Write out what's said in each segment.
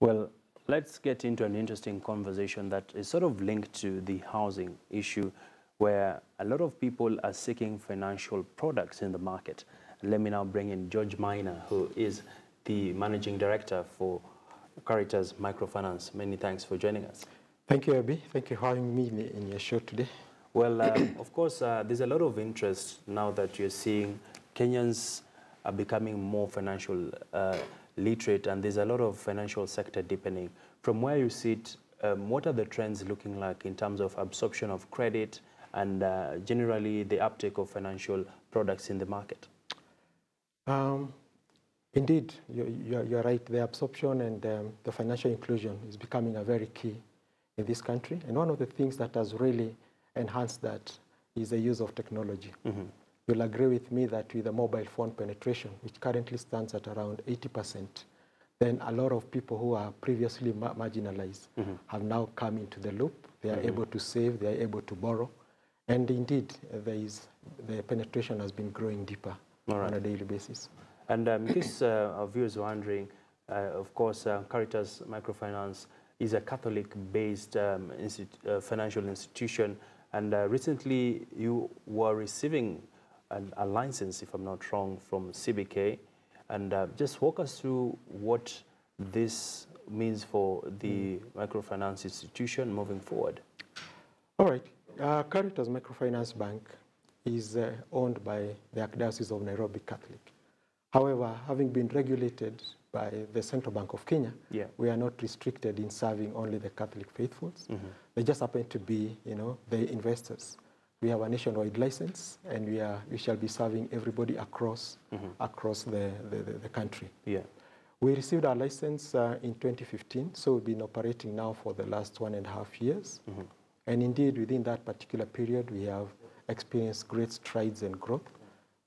Well, let's get into an interesting conversation that is sort of linked to the housing issue where a lot of people are seeking financial products in the market. Let me now bring in George Maina, who is the managing director for Caritas Microfinance. Many thanks for joining us. Thank you, Abby. Thank you for having me in your show today. Well, uh, of course, uh, there's a lot of interest now that you're seeing Kenyans are becoming more financial uh, literate and there's a lot of financial sector deepening. From where you sit, um, what are the trends looking like in terms of absorption of credit and uh, generally the uptake of financial products in the market? Um, indeed, you're, you're, you're, right. The absorption and um, the financial inclusion is becoming a very key in this country. And one of the things that has really enhanced that is the use of technology. Mm -hmm. You'll agree with me that with the mobile phone penetration, which currently stands at around 80%, then a lot of people who are previously ma marginalized mm -hmm. have now come into the loop. They are mm -hmm. able to save, they are able to borrow. And indeed, there is, the penetration has been growing deeper right. on a daily basis. And um, because uh, our viewers are wondering, uh, of course, uh, Caritas Microfinance is a Catholic-based um, uh, financial institution. And uh, recently, you were receiving an, a license, if I'm not wrong, from CBK. And uh, just walk us through what this means for the microfinance institution moving forward. All right. Uh, Caritas Microfinance Bank is uh, owned by the Archdiocese of Nairobi Catholic. However, having been regulated by the Central Bank of Kenya, yeah. we are not restricted in serving only the Catholic faithfuls. Mm -hmm. They just happen to be, you know, the investors. We have a nationwide license, and we are we shall be serving everybody across mm -hmm. across the, the, the, country. Yeah. We received our license uh, in 2015, so we've been operating now for the last one and a half years. Mm -hmm. And indeed, within that particular period, we have experienced great strides and growth.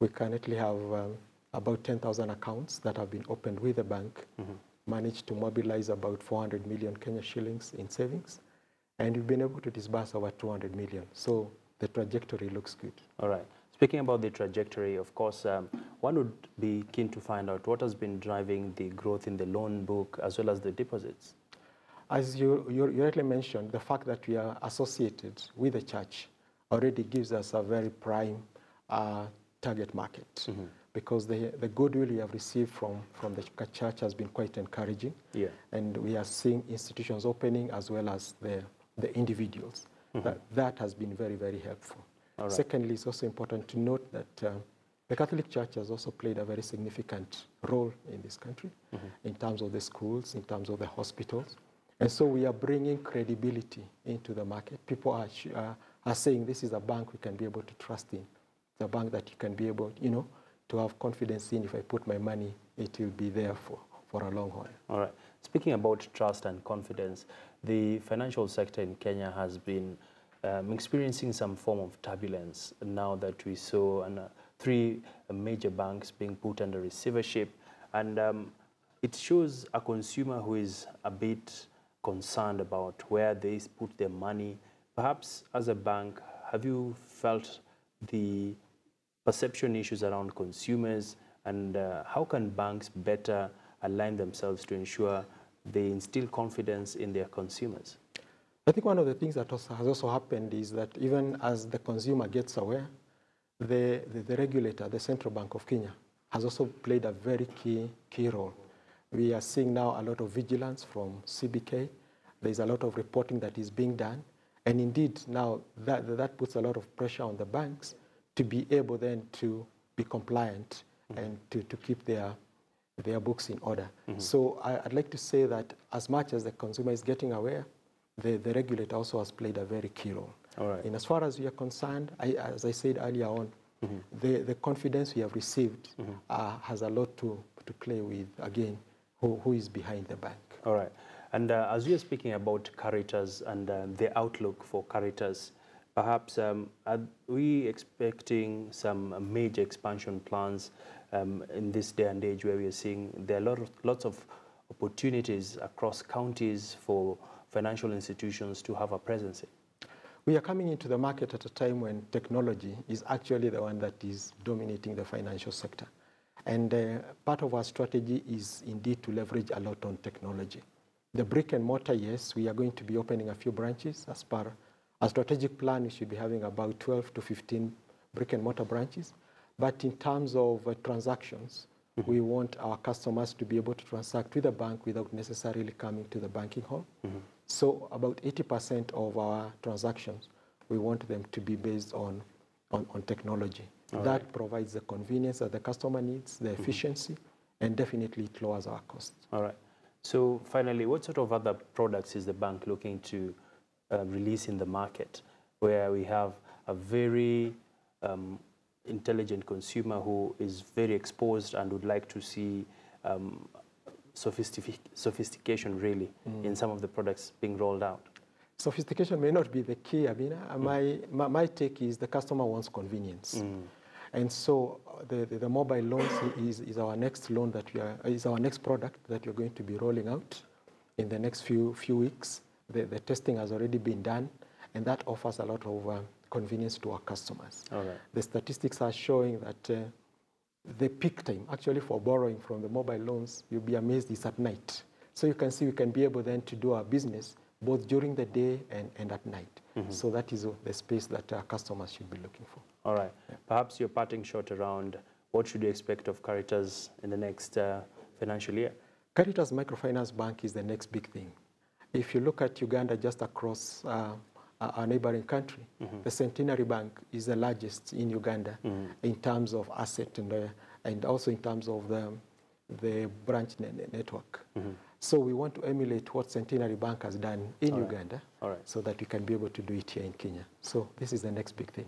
We currently have um, about 10,000 accounts that have been opened with the bank, mm -hmm. managed to mobilize about 400 million Kenya shillings in savings, and we've been able to disburse over 200 million. So the trajectory looks good. All right. Speaking about the trajectory, of course, um, one would be keen to find out what has been driving the growth in the loan book as well as the deposits. As you, you, you rightly mentioned, the fact that we are associated with the church already gives us a very prime uh, target market. Mm -hmm because the, the goodwill we have received from, from the church has been quite encouraging. Yeah. And we are seeing institutions opening as well as the, the individuals. Mm -hmm. that, that has been very, very helpful. Right. Secondly, it's also important to note that uh, the Catholic Church has also played a very significant role in this country mm -hmm. in terms of the schools, in terms of the hospitals. And so we are bringing credibility into the market. People are, uh, are saying this is a bank we can be able to trust in. It's a bank that you can be able, you know, to have confidence in if I put my money, it will be there for, for a long while. All right. Speaking about trust and confidence, the financial sector in Kenya has been um, experiencing some form of turbulence now that we saw an, uh, three major banks being put under receivership. And um, it shows a consumer who is a bit concerned about where they put their money. Perhaps as a bank, have you felt the perception issues around consumers, and uh, how can banks better align themselves to ensure they instill confidence in their consumers? I think one of the things that also has also happened is that even as the consumer gets aware, the, the, the, regulator, the Central Bank of Kenya, has also played a very key, key role. We are seeing now a lot of vigilance from CBK. There's a lot of reporting that is being done. And indeed, now that, that puts a lot of pressure on the banks to be able then to be compliant mm -hmm. and to, to keep their, their books in order. Mm -hmm. So I, would like to say that as much as the consumer is getting aware, the, the regulator also has played a very key role. All right. And as far as we are concerned, I, as I said earlier on, mm -hmm. the, the confidence we have received mm-hmm. uh, has a lot to, to play with, again, who, who is behind the bank. All right. And uh, as we are speaking about Caritas and uh, the outlook for Caritas, Perhaps um, are we expecting some major expansion plans um, in this day and age where we are seeing there are lot of, lots of opportunities across counties for financial institutions to have a presence in? We are coming into the market at a time when technology is actually the one that is dominating the financial sector. And uh, part of our strategy is indeed to leverage a lot on technology. The brick and mortar, yes, we are going to be opening a few branches. As per a strategic plan, we should be having about 12 to 15 brick and mortar branches. But in terms of uh, transactions, mm-hmm. we want our customers to be able to transact with the bank without necessarily coming to the banking hall. Mm-hmm. So about 80% of our transactions, we want them to be based on, on, on technology. All that right. provides the convenience that the customer needs, the mm-hmm. efficiency, mm-hmm. and definitely it lowers our costs. All right. So finally, what sort of other products is the bank looking to uh, release in the market where we have a very um, intelligent consumer who is very exposed and would like to see um, sophistic sophistication really mm. in some of the products being rolled out? Sophistication may not be the key, Abina. Mm. My, my, my, take is the customer wants convenience. Mm. And so the, the, the, mobile loans is, is our next loan that we are, is our next product that we're going to be rolling out in the next few, few weeks. The, the testing has already been done, and that offers a lot of uh, convenience to our customers. The statistics are showing that uh, the peak time actually for borrowing from the mobile loans, you'll be amazed, is at night. So you can see we can be able then to do our business both during the day and, and at night. Mm -hmm. So that is the space that our customers should be looking for. All right. Yeah. Perhaps your parting shot around what should you expect of Caritas in the next uh, financial year? Caritas Microfinance Bank is the next big thing. If you look at Uganda just across uh, our neighboring country, mm -hmm. the Centenary Bank is the largest in Uganda mm -hmm. in terms of asset and, uh, and also in terms of the, the branch ne network. Mm -hmm. So we want to emulate what Centenary Bank has done in All Uganda right. All right. so that we can be able to do it here in Kenya. So this is the next big thing.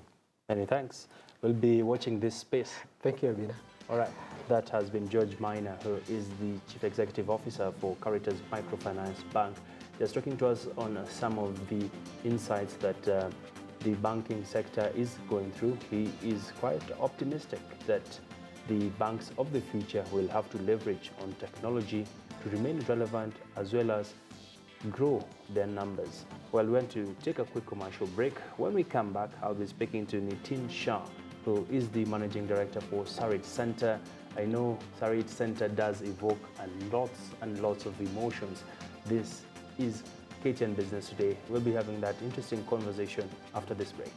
Many thanks. We'll be watching this space. Thank you, Abina. All right. That has been George Maina, who is the Chief Executive Officer for Caritas Microfinance Bank. Just talking to us on some of the insights that uh, the banking sector is going through. He is quite optimistic that the banks of the future will have to leverage on technology to remain relevant as well as grow their numbers. Well, we want to take a quick commercial break. When we come back, I'll be speaking to Nitin Shah, who is the Managing Director for Sarit Center. I know Sarit Center does evoke lots and lots of emotions. This is KTN Business Today. We'll be having that interesting conversation after this break.